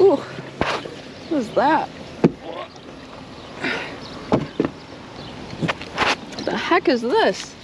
Ooh, what is that? What the heck is this?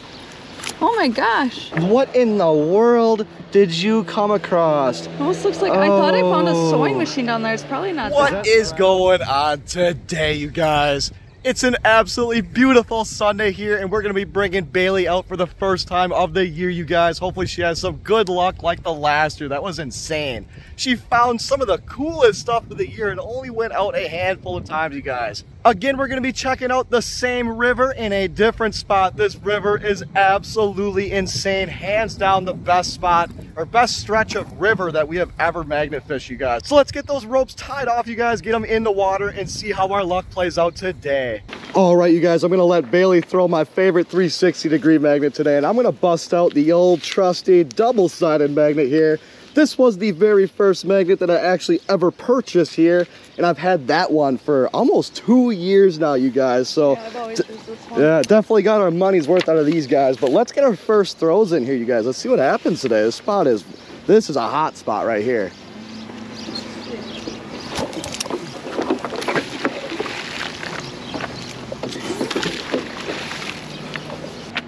Oh my gosh. What in the world did you come across? Almost looks like I thought I found a sewing Oh. machine down there. It's probably not that. What is going on today, you guys? It's an absolutely beautiful Sunday here, and we're going to be bringing Bailey out for the first time of the year, you guys. Hopefully, she has some good luck like the last year. That was insane. She found some of the coolest stuff of the year and only went out a handful of times, you guys. Again, we're to be checking out the same river in a different spot. This river is absolutely insane. Hands down the best spot or best stretch of river that we have ever magnet fished, you guys. So let's get those ropes tied off, you guys, get them in the water and see how our luck plays out today. All right, you guys, I'm gonna let Bailey throw my favorite 360 degree magnet today, and I'm gonna bust out the old trusty double-sided magnet here. This was the very first magnet that I actually ever purchased here, and I've had that one for almost two years now, you guys. So Yeah, I've always used this one. yeah, definitely got our money's worth out of these guys. But let's get our first throws in here, you guys. Let's see what happens today. This spot is, this is a hot spot right here.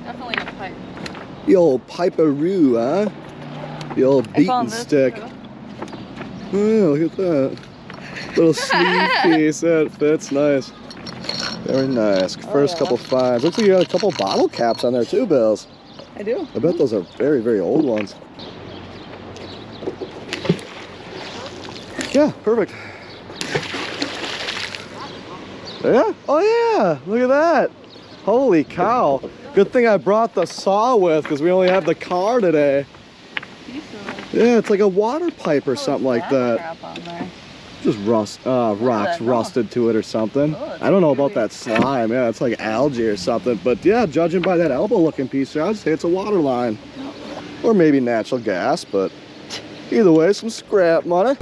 Definitely a pipe. The old piperoo, huh? The old beaten stick. Oh, look at that. Little sleeve piece. That fits nice. Very nice. Oh, First yeah. couple finds. Looks like you got a couple bottle caps on there too, Bills. I do. I bet those are very, very old ones. Yeah, perfect. Yeah? Oh yeah, look at that. Holy cow. Good thing I brought the saw with because we only have the car today. Yeah, it's like a water pipe or something like that. Just rust, uh, rocks rusted to it or something. Oh, I don't know about that slime. Yeah, it's like algae or something. But yeah, judging by that elbow looking piece there, I'd say it's a water line. Or maybe natural gas, but either way, some scrap money.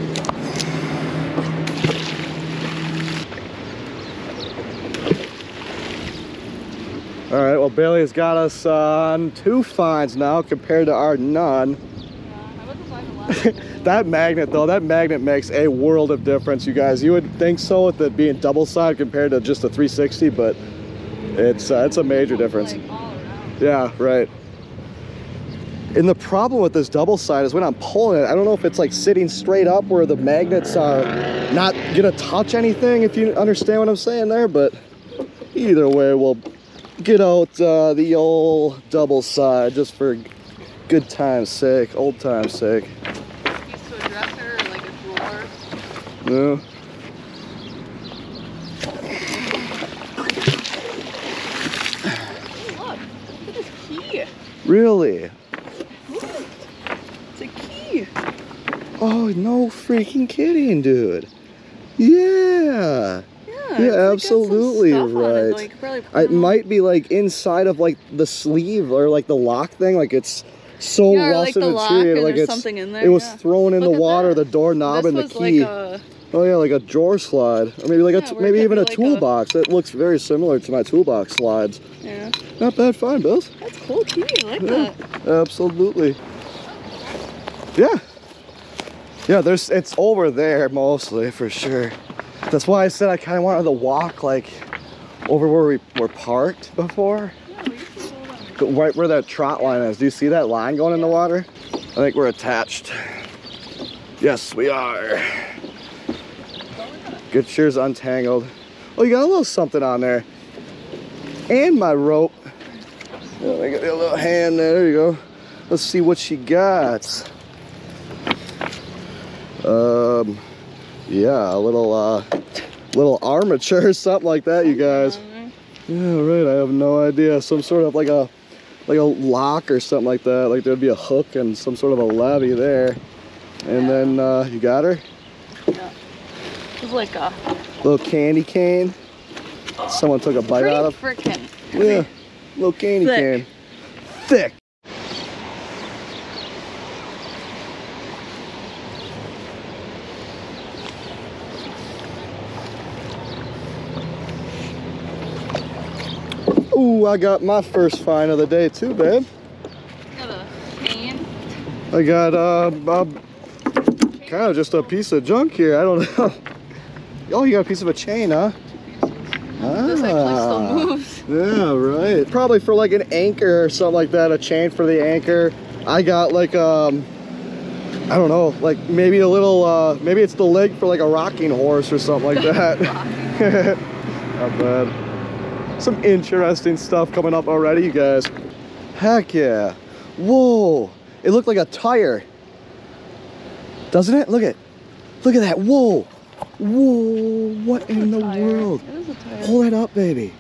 All right, well, Bailey's got us on two finds now compared to our none. That magnet though, that magnet makes a world of difference, you guys. You would think so with it being double side compared to just a 360, but it's uh, it's a major difference. Like all around. Yeah, right. And the problem with this double side is when I'm pulling it, I don't know if it's like sitting straight up where the magnets are not gonna touch anything, if you understand what I'm saying there, but either way, we'll get out uh, the old double side just for good time's sake, old time's sake. Piece to a dresser or like a drawer. Yeah. Hey, look. Look at this key. Really? It's a key. Oh, no freaking kidding, dude. Yeah. Yeah. Yeah, it's like got some absolutely it, right. could It might be like inside of like the sleeve or like the lock thing. Like it's so Yeah, or, like, rusted the and lock, material. like it's something in there, It was yeah. thrown in Look the water, that. the doorknob This and the key. like Oh yeah, like a drawer slide, or maybe like a Yeah, it maybe even a like a- toolbox. It looks very similar to my toolbox slides. yeah. Not bad find, Bills. That's cool key. I like Yeah, that. absolutely. Yeah. Yeah, there's it's over there mostly for sure. That's why I said I kind of wanted to walk like over where we were parked before. Yeah, we used to go down Go Right where that trot line is. Do you see that line going in the water? I think we're attached. Yes, we are. Get yours untangled. Oh, you got a little something on there. And my rope. Oh, I got a little hand there. There you go. Let's see what she got. Um, yeah, a little, uh, little armature or something like that, you guys. Yeah, right. I have no idea. Some sort of like a like a lock or something like that. Like there'd be a hook and some sort of a levy there. And then uh, you got her. Like a Little candy cane. Someone took a bite pretty out of. frickin' Yeah. Little candy Thick. cane. Thick. Ooh, I got my first find of the day too, babe. got a cane. I got uh, a kind of just a piece of junk here. I don't know. Oh, you got a piece of a chain, huh? This actually still Ah. moves. Yeah, right. Probably for like an anchor or something like that, a chain for the anchor. I got like um I don't know, like maybe a little uh maybe it's the leg for like a rocking horse or something like that. Not bad. Some interesting stuff coming up already, you guys. Heck yeah. Whoa. It looked like a tire. Doesn't it? Look at Look at that. Whoa. Whoa. What in the Tire. world? It is a tire. Pull it up, baby.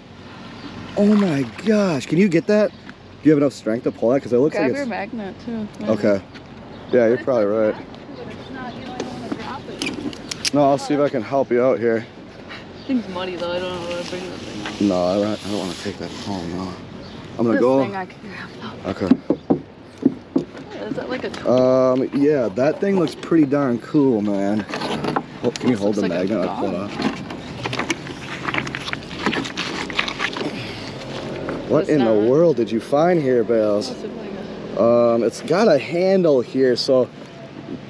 Oh my gosh. Can you get that? Do you have enough strength to pull that? Because it looks Grab like your it's... magnet too. maybe. Okay. Yeah, you're probably right. It's not, you know, I don't want to drop it. No, I'll see if I can help you out here. Thing's muddy though. I don't know where to bring this thing. No, I don't, I don't want to take that home, no. I'm gonna This go... thing I can grab though. Okay. Is that like a? Um, yeah, that thing looks pretty darn cool, man. Oh, can you hold the like magnet? I pull it up. What in the world did you find here, Bales? It um, it's got a handle here, so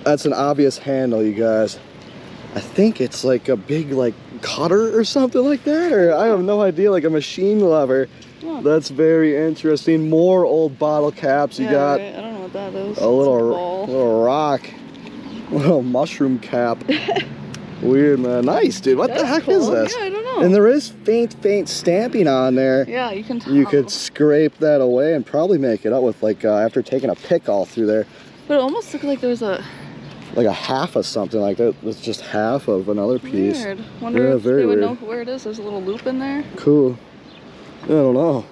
that's an obvious handle, you guys. I think it's like a big like cutter or something like that, or I have no idea, like a machine lever. Oh. That's very interesting. More old bottle caps. You Yeah, got right. I don't know what that is. a little a little rock, little mushroom cap. Weird man, nice dude. What the That's heck is this? Yeah, I don't know. And there is faint, faint stamping on there. yeah, you can tell. You could scrape that away and probably make it up with like uh, after taking a pick all through there. But it almost looked like there was a like a half of something like that. It's just half of another piece. weird. Wonder Yeah, if very they would weird. know where it is. There's a little loop in there. Cool. I don't know.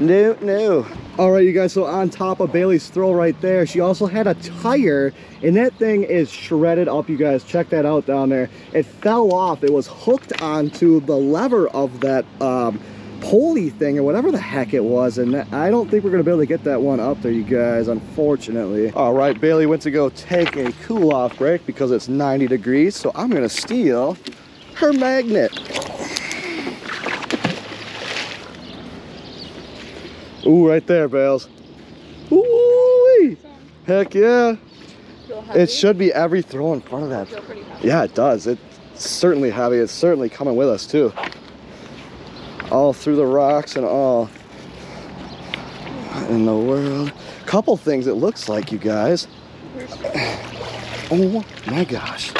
No, no. All right, you guys, so on top of Bailey's throw right there, she also had a tire, and that thing is shredded up, you guys. Check that out down there. It fell off. It was hooked onto the lever of that um, pulley thing, or whatever the heck it was, and that- I don't think we're going to be able to get that one up there, you guys, unfortunately. All right, Bailey went to go take a cool-off break because it's 90 degrees, so I'm going to steal her magnet. Ooh, right there, Bales. Ooh, heck yeah. It should be every throw in front of that. Feel pretty heavy. Yeah, it does. It's certainly heavy. It's certainly coming with us too. All through the rocks and all. What in the world? Couple things it looks like, you guys. Oh my gosh.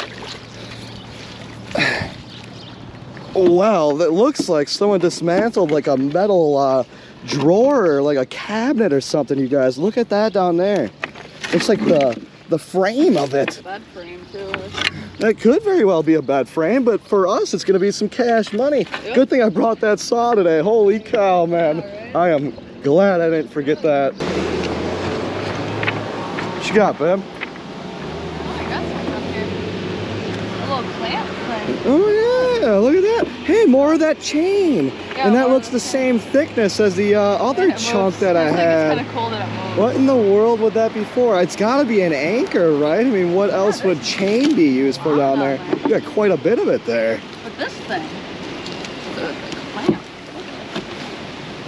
Wow, that looks like someone dismantled like a metal uh, drawer or like a cabinet or something, you guys. Look at that down there. Looks like the the frame of it. Bed frame too. That could very well be a bad frame, but for us, it's gonna be some cash money. Yep. Good thing I brought that saw today. Holy cow, man. Right? I am glad I didn't forget that. What you got, babe? Oh, I got something up here. A little clamp thing. Oh yeah, look at that. Hey, more of that chain. Yeah, and that looks the same thickness as the uh, other Yeah, chunk that I It's had. kind of cool that. What in the world would that be for? It's gotta be an anchor, right? I mean, what else would chain be used for down there? You got quite a bit of it there. But this thing.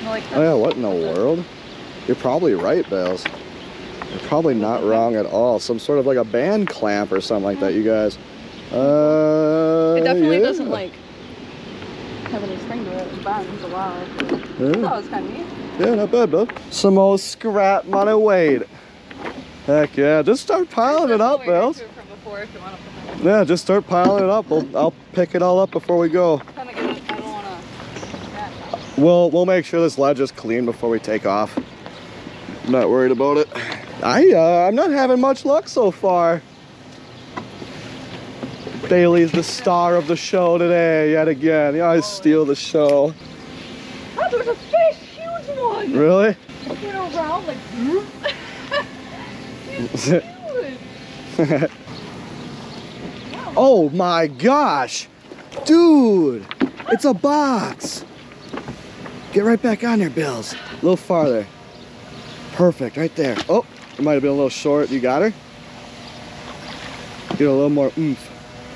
Like Oh yeah, what in the world? You're probably right, Bells. You're probably not wrong at all. Some sort of like a band clamp or something like that, you guys. Uh, It definitely yeah. doesn't like have any string to it. It bends a lot. I thought it was kind of neat. yeah not bad, bud. Some old scrap money weight. Heck yeah, just start piling it up, Bales. From before, if you want to put that. Yeah, just start piling it up. We'll, I'll pick it all up before we go. Kind of get it. I don't want to. We'll we'll make sure this ledge is clean before we take off. I'm Not worried about it. I uh, I'm not having much luck so far. Bailey's the star of the show today, yet again. You always steal the show. Oh, there's a fish, huge one. Really? Looking around like. Hmm? huge. oh my gosh, dude! It's a box. Get right back on there, Bills. A little farther. Perfect, right there. Oh, it might have been a little short. You got her? Get a little more oomph.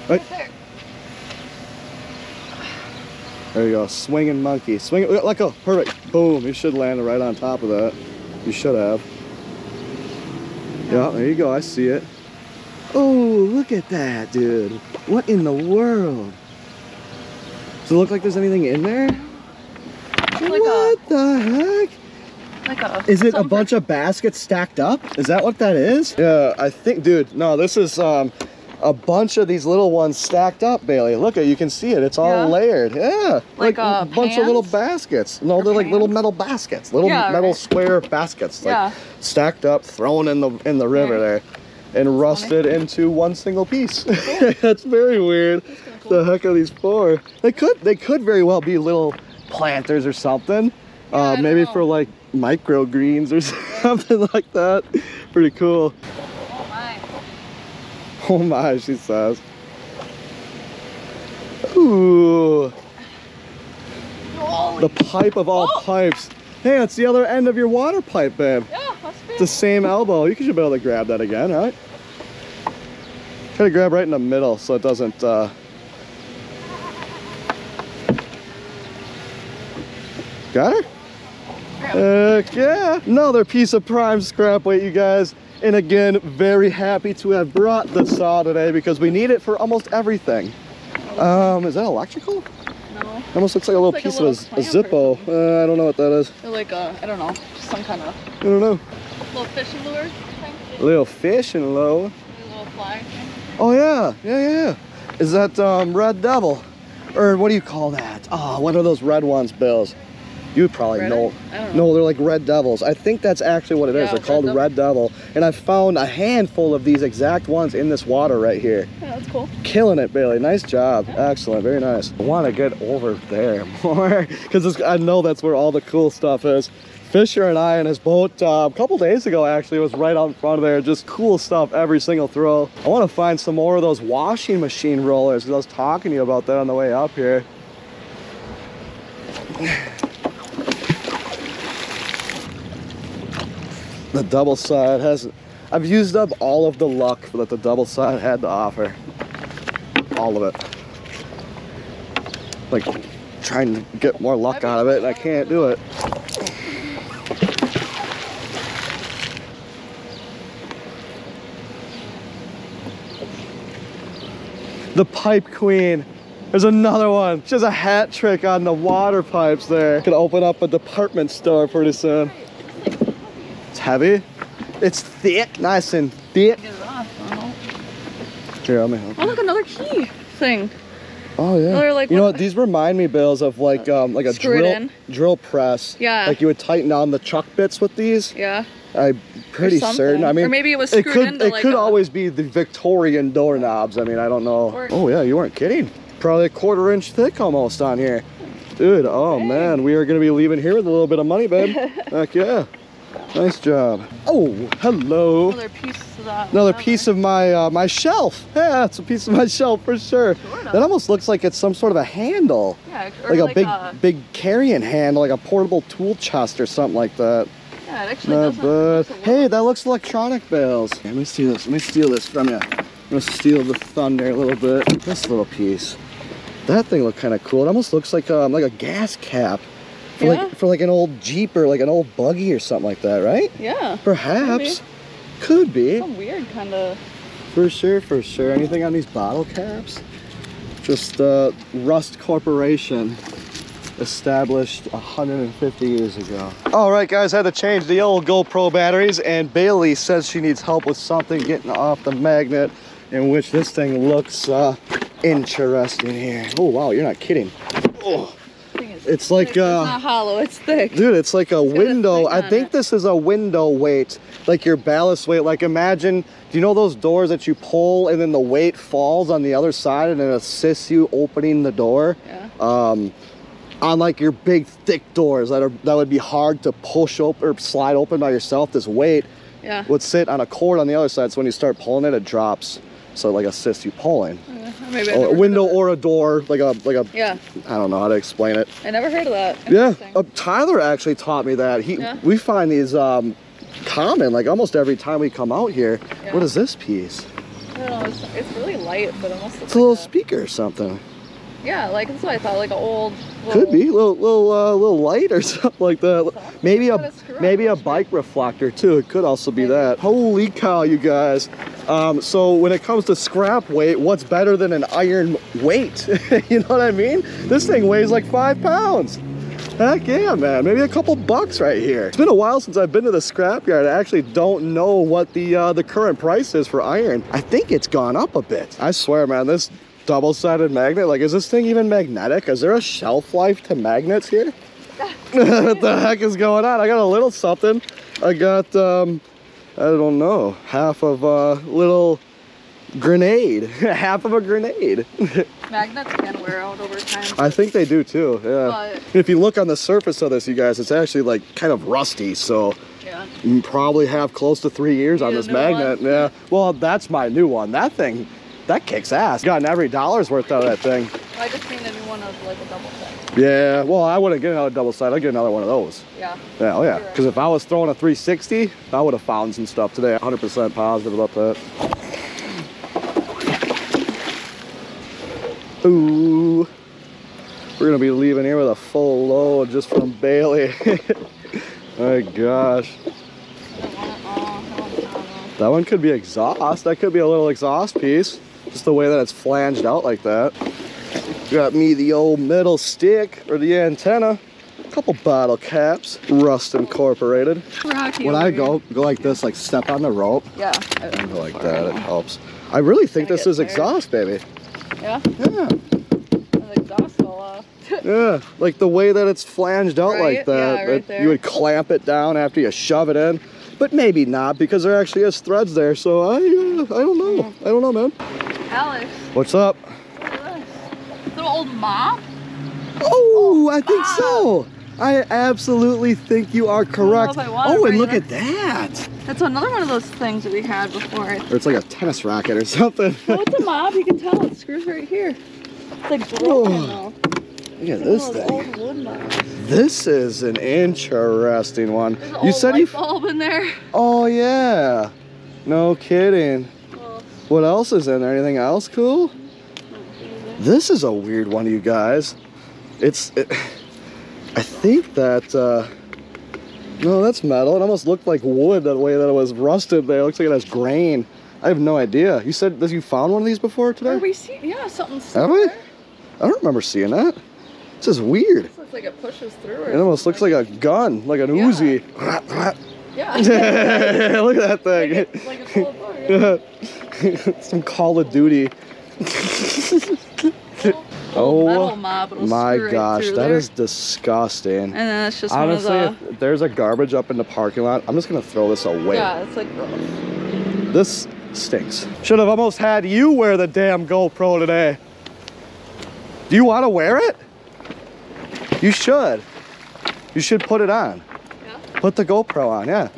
Right. There. There you go, swinging monkey. Swing it, let go, perfect. Boom, you should land right on top of that. You should have. Yeah, there you go, I see it. Oh, look at that, dude. What in the world? Does it look like there's anything in there? Like what the heck? Like a. Is it a bunch of baskets stacked up? Is that what that is? Yeah, I think, dude, no, this is um, a bunch of these little ones stacked up, Bailey. Look at you can see it. It's all Yeah. layered. Yeah. Like, uh, a bunch of little baskets. No, Or they're like little metal baskets. Little Yeah, metal right. square baskets. Like Yeah. stacked up, thrown in the in the river Right. there. And rusted into one single piece. That's very weird. The heck are these for? They could they could very well be little planters or something. Uh, maybe for like microgreens or something like that. Pretty cool. Oh my. She says. Ooh, Holy. the pipe of all Oh. pipes. Hey, it's the other end of your water pipe, babe. Yeah. The same elbow. You should be able to grab that again, right? Try to grab right in the middle so it doesn't, uh... Got her? Heck yeah. Another piece of prime scrap weight, you guys. And again, very happy to have brought the saw today because we need it for almost everything. Um, is that electrical? No. Almost looks like a little like a piece little of a, a Zippo. Uh, I don't know what that is. They're like a, I don't know, just some kind of I don't know. little fishing lure thing. Little fish and low. Little fly thing. Oh yeah, yeah, yeah, yeah. Is that um, Red Devil? Or what do you call that? Oh, what are those red ones, Bills? You would probably Red know. Know. No, they're like Red Devils. I think that's actually what it is. Yeah, they're Red called Devil. Red Devil. And I found a handful of these exact ones in this water right here. Yeah, that's cool. Killing it, Bailey. Nice job. Excellent. Very nice. I want to get over there more because I know that's where all the cool stuff is. Fisher and I in his boat uh, a couple days ago actually was right out in front of there. Just cool stuff every single throw. I want to find some more of those washing machine rollers because I was talking to you about that on the way up here. The double side has I've used up all of the luck that the double side had to offer. All of it. Like trying to get more luck out of it and I can't do it. The pipe queen. There's another one. She has a hat trick on the water pipes there. Could open up a department store pretty soon. Heavy. It's thick, nice and thick. Get it off. I. Here, let me help. Oh, look, another key thing. Oh yeah. They're like you know what-? These remind me, Bills, of like um like a drill drill press. Yeah. Like you would tighten on the chuck bits with these. Yeah. I'm pretty certain. I mean, Or maybe it was it could into, it like, could a- always be the Victorian doorknobs. I mean, I don't know. Or- oh yeah, you weren't kidding. Probably a quarter inch thick almost on here. Dude, oh Dang. man, we are gonna be leaving here with a little bit of money, babe. Heck yeah. Nice job. Oh, hello. Another piece of that. Another whatever. piece of my uh, my shelf. Yeah, it's a piece of my shelf for sure. Sort of. That almost looks like it's some sort of a handle, Yeah, or like, like, a big a, big carrying handle, like a portable tool chest or something like that. Yeah, it actually Not bad. looks a Hey, that looks electronic bells. Let me steal this. Let me steal this from you. I'm gonna steal the thunder a little bit. This little piece. That thing looked kind of cool. It almost looks like um like a gas cap. For Yeah. like for like an old Jeep or like an old buggy or something like that, right? Yeah. Perhaps. Could be. Some weird kind of. For sure, for sure. Anything on these bottle caps? Just uh, Rust Corporation, established 150 years ago. All right, guys, had to change the old GoPro batteries, and Bailey says she needs help with something getting off the magnet, in which this thing looks uh, interesting here. Oh, wow, you're not kidding. Oh, It's like, thick. uh, not hollow. It's thick. Dude, it's like a a window. I think it. this is a window weight, like your ballast weight. Like imagine, do you know those doors that you pull and then the weight falls on the other side and it assists you opening the door? Yeah. Um, on like your big thick doors that are that would be hard to push open or slide open by yourself. This weight Yeah. would sit on a cord on the other side, so when you start pulling it, it drops. So it, like assists you pulling. Maybe I Or never a window or a door, like a like a Yeah. I don't know how to explain it. I never heard of that. Yeah, uh, Tyler actually taught me that. He, Yeah? we find these um, common, like almost every time we come out here. Yeah. What is this piece? I don't know. It's, it's really light, but almost. It's a little speaker or something. Yeah, like that's what I thought. Like an old Could be little little uh, little light or something like that. Maybe a a maybe a bike reflector too. It could also be that. Holy cow, you guys! Um, so when it comes to scrap weight, what's better than an iron weight? you know what I mean? This thing weighs like five pounds. Heck yeah, man. Maybe a couple bucks right here. It's been a while since I've been to the scrapyard. I actually don't know what the uh, the current price is for iron. I think it's gone up a bit. I swear, man, this double-sided magnet, like, is this thing even magnetic? Is there a shelf life to magnets here? what the heck is going on? I got a little something. I got, um, I don't know, half of a little grenade. half of a grenade. Magnets can wear out over time. I think they do too, yeah. But- if you look on the surface of this, you guys, it's actually like kind of rusty, so yeah. you probably have close to three years on Need this magnet. one? Yeah. Well, that's my new one. That thing, that kicks ass. Gotten every dollar's worth out of that thing. Well, I just need a new one of like a double set. Yeah. Well, I wouldn't get another double side. I'd get another one of those. Yeah. Yeah, oh yeah. You're right. Because if I was throwing a 360, I would have found some stuff today. 100% positive about that. Ooh. We're gonna be leaving here with a full load just from Bailey. My gosh. I don't want it all. I want it all. That one could be exhaust. That could be a little exhaust piece. Just the way that it's flanged out like that. Got me the old metal stick or the antenna. A couple bottle caps. Rust Incorporated. Rocky When I go go like this, like step on the rope, Yeah. I go like that, it helps. I really think this is tired. exhaust, baby. Yeah. Yeah, The exhaust will, uh, yeah. Like the way that it's flanged out like Right? that. Yeah, right there. You would clamp it down after you shove it in. But maybe not because there actually is threads there. So I, uh, I don't know. I don't know, man. What's up? look at this. Little old mop? Oh, oh I think wow. so. I absolutely think you are correct. if I wanna Oh, and look it at that. That's another one of those things that we had before. Or it's like a tennis racket or something. No, it's a mop. You can tell it screws right here. It's like broken oh, though. Look at this one of those thing. old. This is an interesting one. There's an You old said you. bulb in there. Oh yeah. No kidding. What else is in there? Anything else cool? This is a weird one, you guys. It's. It, I think that. Uh, no, that's metal. It almost looked like wood that way that it was rusted there. It looks like it has grain. I have no idea. You said that you found one of these before Are today? we seeing? Yeah, something. Have we? I don't remember seeing that. This is weird. This looks like it pushes through. It almost looks like a gun, like an Yeah. Uzi. Yeah. Look at that thing. like, it's like a full bar, yeah. Some Call of Duty. Oh My gosh, that there. is disgusting. And then it's just Honestly, one of if there's a garbage up in the parking lot, I'm just gonna throw this away. Yeah, it's like gross. This stinks. Should have almost had you wear the damn GoPro today. Do you want to wear it? You should. You should put it on. Yeah. Put the GoPro on, yeah.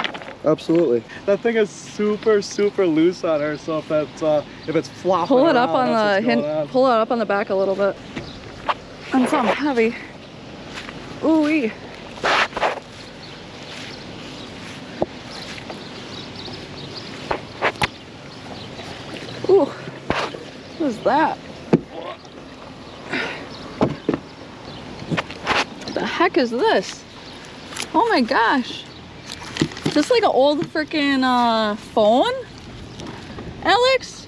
Absolutely. That thing is super, super loose on her, so if that's uh, if it's flopping Pull it up around, on the what's hin- going on. pull it up on the back a little bit. And something heavy. Ooh wee. Ooh. What is that? What the heck is this? Oh my gosh. Is this like an old freaking uh, phone? Alex?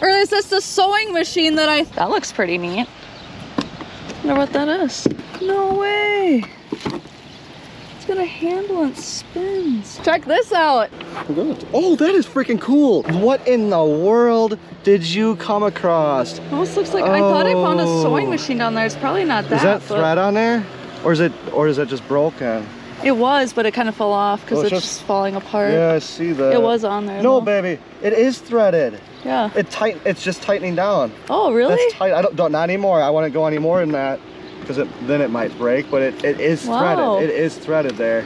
Or is this the sewing machine that I... That looks pretty neat. I wonder what that is. No way. It's got a handle and spins. Check this out. Oh, that is freaking cool. What in the world did you come across? Almost looks like I thought I found a sewing Oh. machine down there. It's probably not that. Is that thread on there? Or is it or is it just broken? It was, but it kind of fell off because Oh, it's it's just, falling apart. Yeah, I see that. It was on there. No, though. baby. It is threaded. Yeah. It tight it's just tightening down. Oh, really? That's tight. I don't, don't not anymore. I wouldn't go any more than that because it, then it might break. But it, it is Wow. threaded. It is threaded there.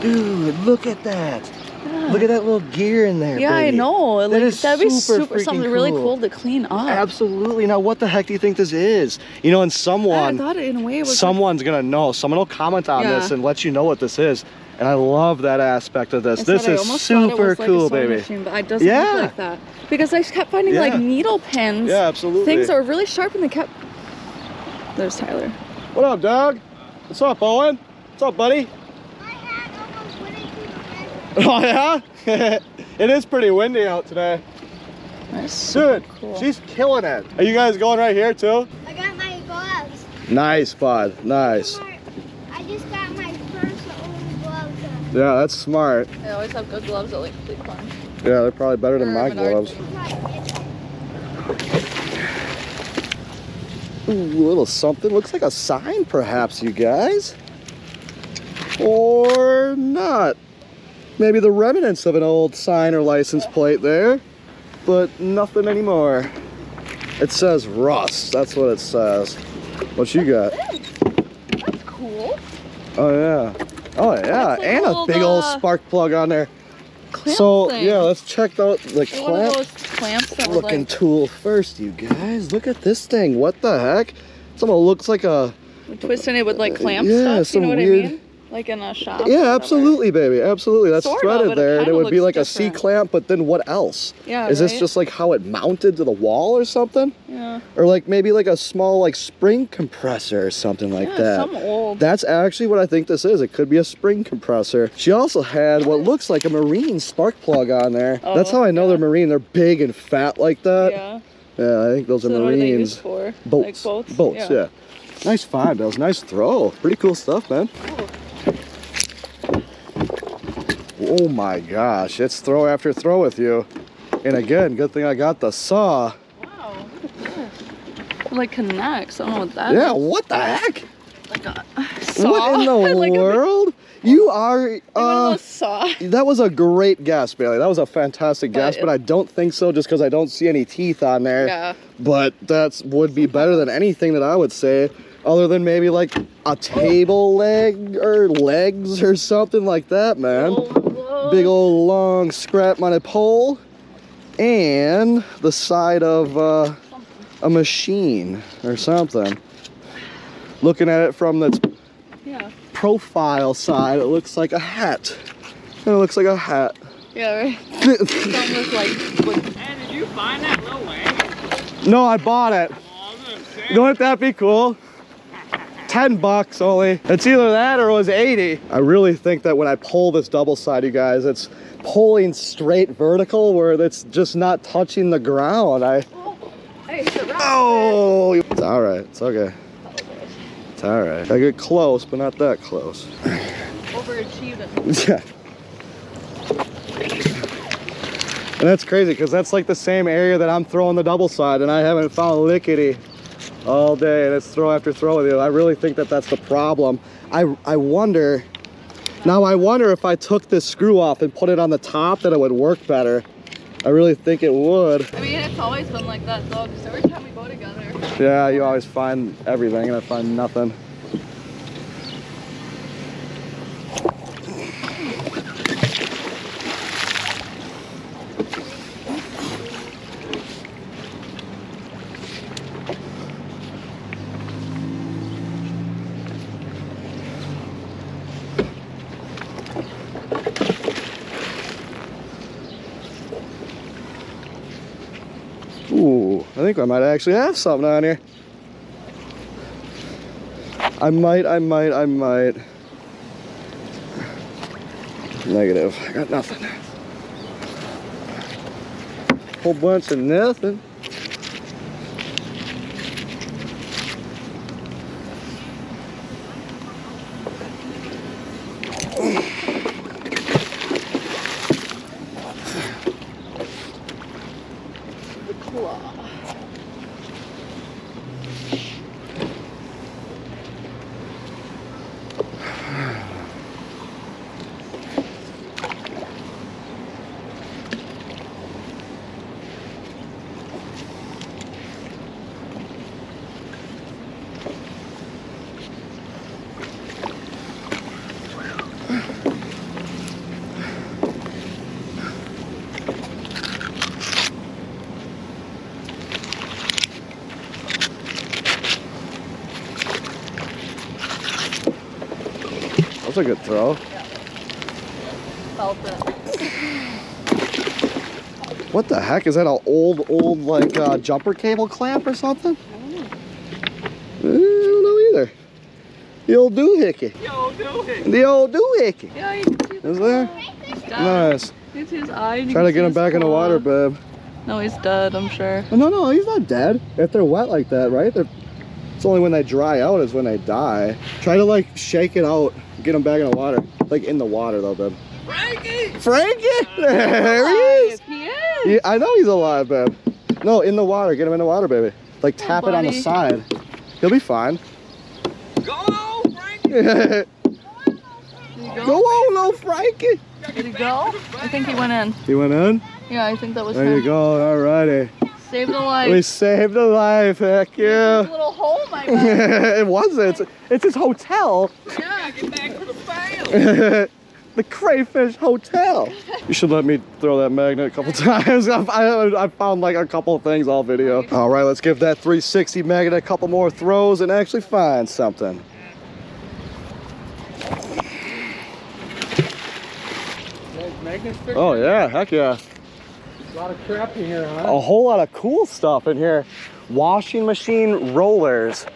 Dude, look at that. Yeah. Look at that little gear in there. Yeah, I know. That Like is that'd be super super freaking something really cool. cool to clean up. Absolutely. Now, what the heck do you think this is? You know, and I someone, thought in a way was. like- someone's gonna know. Someone will comment on Yeah. this and let you know what this is. And I love that aspect of this. This is almost thought it super like cool, sewing baby. Machine, but it doesn't Yeah. look like that because I kept finding like needle pins. Yeah, absolutely. Things that were really sharp and they kept. There's Tyler. What up, dog? What's up, Owen? What's up, buddy? My hat almost went into the Oh yeah? it is pretty windy out today. That's super Dude, cool. she's killing it. Are you guys going right here too? I got my gloves. Nice, bud. Nice. I just got my first own gloves on. Yeah, that's smart. They always have good gloves at like Fleet Farm. Yeah, they're probably better than Or my gloves. Ooh, a little something. Looks like a sign, perhaps, you guys. Or not. Maybe the remnants of an old sign or license plate there, but nothing anymore. It says Rust. That's what it says. What you got? That's cool. Oh yeah. Oh yeah, That's and a old, big old uh, spark plug on there. Clamp so thing. yeah, let's check out the clamp those clamps that looking like tool first, you guys. Look at this thing. What the heck? Someone looks like a would twist in it with like clamp yeah, stuff. You some know what weird- I mean? Like in a shop. yeah, absolutely, baby, absolutely. That's Sort of, threaded it there, and it would be like looks a C clamp, But then what else? Yeah. Is this just like how it mounted to the wall or something, Yeah. or like maybe like a small like spring compressor or something like yeah, that? Some old. That's actually what I think this is. It could be a spring compressor. She also had what looks like a marine spark plug on there. Oh, That's how I know yeah. they're marine. They're big and fat like that. yeah. Yeah, I think those So are then what are they marines. Boats. Like boats. Boats, yeah. Nice find, Bells. Nice throw. Pretty cool stuff, man. Oh my gosh, it's throw after throw with you. And again, good thing I got the saw. Wow. look at this. It like connects. I don't know what that Yeah, is. what the heck? Like a saw. What in the like a world? You are like one of uh saw. that was a great guess, Bailey. That was a fantastic guess, But- but I don't think so just because I don't see any teeth on there. Yeah. But that's would be better than anything that I would say, other than maybe like a table leg or legs or something like that, man. Big old long scrap mounted pole and the side of uh, a machine or something. Looking at it from the Yeah. profile side, it looks like a hat. It looks like a hat. Yeah. Right. Something with like. Hey, did you find that little wagon? no, I bought it. Oh, I was gonna say. Wouldn't that be cool? 10 bucks only. It's either that or it was 80. I really think that when I pull this double side, you guys, it's pulling straight vertical where it's just not touching the ground. I hey. Oh, it's all right. It's okay. It's all right. I get close, but not that close. Overachieving. Yeah. And that's crazy because that's like the same area that I'm throwing the double side, and I haven't found lickety all day, and it's throw after throw with you. I really think that that's the problem. I I wonder. Now I wonder if I took this screw off and put it on the top, that it would work better. I really think it would. I mean, it's always been like that though, because every time we go together. Yeah, you always find everything, and I find nothing. Ooh, I think I might actually have something on here. I might, I might, I might. Negative. I got nothing. Whole bunch of nothing. That's a good throw. Felt it. What the heck? Is that an old, old, like, uh, jumper cable clamp or something? I don't know either. The old doohickey. Yo, do it. The old doohickey. Yeah, you can see the Is there? Nice. You can see his eye. and Try to get him his back in the water, babe. No, he's dead, I'm sure. Oh, no, no, he's not dead. If they're wet like that, right? They're, it's only when they dry out is when they die. Try to like shake it out, get them back in the water. Like in the water though, babe. Frankie! Frankie! There he is! He is. Yeah, I know he's alive, babe. No, in the water. Get him in the water, baby. Like tap it on the side. He'll be fine. Go Frankie! go go? on, little Frankie. Did he go? I think he went in. He went in? Yeah, I think that was There him. you go. Alrighty. Saved a life. We saved a life. Heck yeah. little home, I bet. it wasn't. It's, it's his hotel. yeah. Get back to the field! the Crayfish Hotel. You should let me throw that magnet a couple times. I, I, I found like a couple things all video. All right, let's give that 360 magnet a couple more throws and actually find something. Oh yeah, heck yeah. A lot of crap in here, huh? A whole lot of cool stuff in here. Washing machine rollers.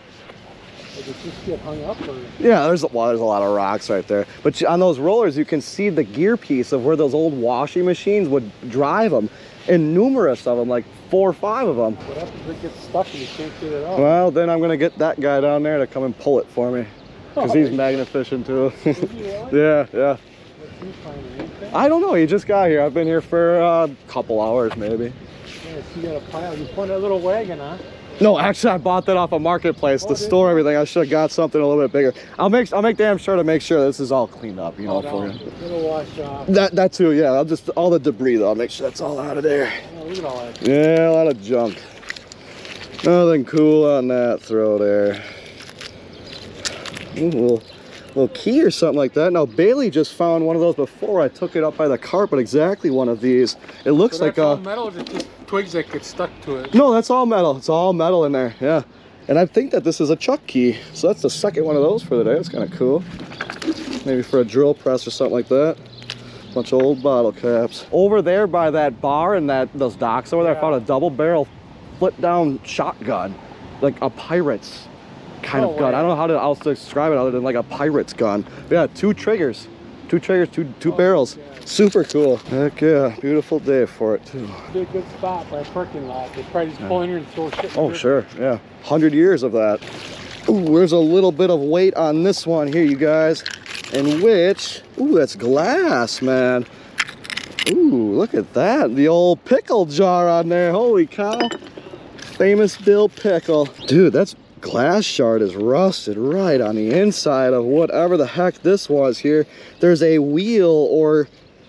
Did it just get hung up or? Yeah, there's well, there's a lot of rocks right there. But on those rollers, you can see the gear piece of where those old washing machines would drive them, and numerous of them, like four or five of them. What happens if it gets stuck and you can't get it out? Well, then I'm gonna get that guy down there to come and pull it for me, cause oh, he's magnet fishing too. Is he really? yeah, yeah. What's he finding? Anything? I don't know. He just got here. I've been here for a couple hours, maybe. Yeah, he got a pile. You found that little wagon, huh? No, actually, I bought that off a marketplace Oh, to store everything. I should have got something a little bit bigger. I'll make I'll make damn sure to make sure this is all cleaned up, you know, Oh, for you. It'll wash off. That that too, yeah. I'll just all the debris though. I'll make sure that's all out of there. Oh, look at all that. Yeah, a lot of junk. Nothing cool on that throw there. Ooh, little, key or something like that. Now Bailey just found one of those before. I took it up by the carpet. Exactly one of these. It looks So like a. Uh, metal, or just twigs that get stuck to it? No, that's all metal. It's all metal in there. Yeah. And I think that this is a chuck key. So that's the second one of those for the day. That's kind of cool. Maybe for a drill press or something like that. Bunch of old bottle caps. Over there by that bar and that those docks over there, I found a double barrel flip down shotgun. Like a pirate's kind No of gun. I don't know how to else to describe it other than like a pirate's gun. Yeah, two triggers. Two triggers, two two Oh, barrels. yeah. Super cool. Heck yeah. Beautiful day for it too. Be a good spot by a parking lot. They probably just pull in here and throw shit. Oh, sure, yeah. 100 years of that. Ooh, there's a little bit of weight on this one here, you guys. In which, ooh, that's glass, man. Ooh, look at that. The old pickle jar on there. Holy cow. Famous Bill Pickle. Dude, that's glass shard is rusted right on the inside of whatever the heck this was here. There's a wheel or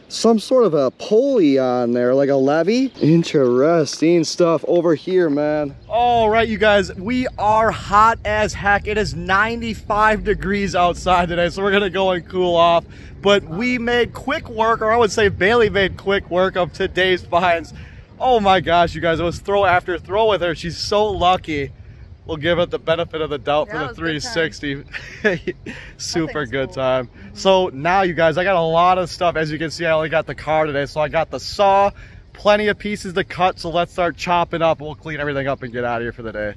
some sort of a pulley on there, like a levy. Interesting stuff over here, man. All right, you guys, we are hot as heck. It is 95 degrees outside today, so we're gonna go and cool off. But we made quick work, or I would say Bailey made quick work of today's finds. Oh my gosh, you guys, it was throw after throw with her. She's so lucky. We'll give it the benefit of the doubt Yeah, for the it was a good 360. Super good cool. time. Mm-hmm. So now, you guys, I got a lot of stuff. As you can see, I only got the car today, so I got the saw, plenty of pieces to cut. So let's start chopping up. We'll clean everything up and get out of here for the day.